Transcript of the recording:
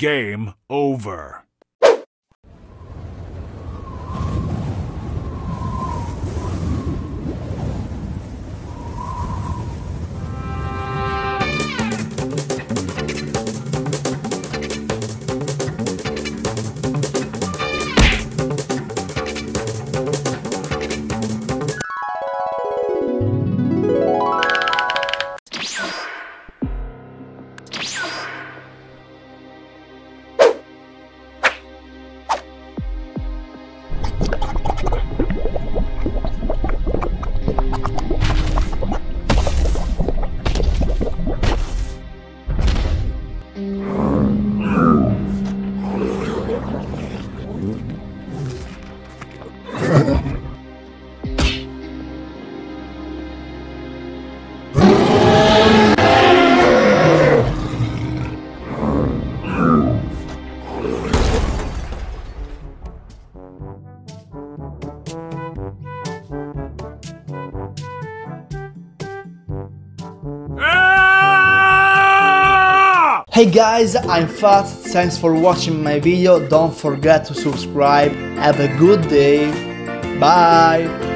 Game over. Ah! Hey guys, I'm Fazz, thanks for watching my video, don't forget to subscribe, have a good day, bye!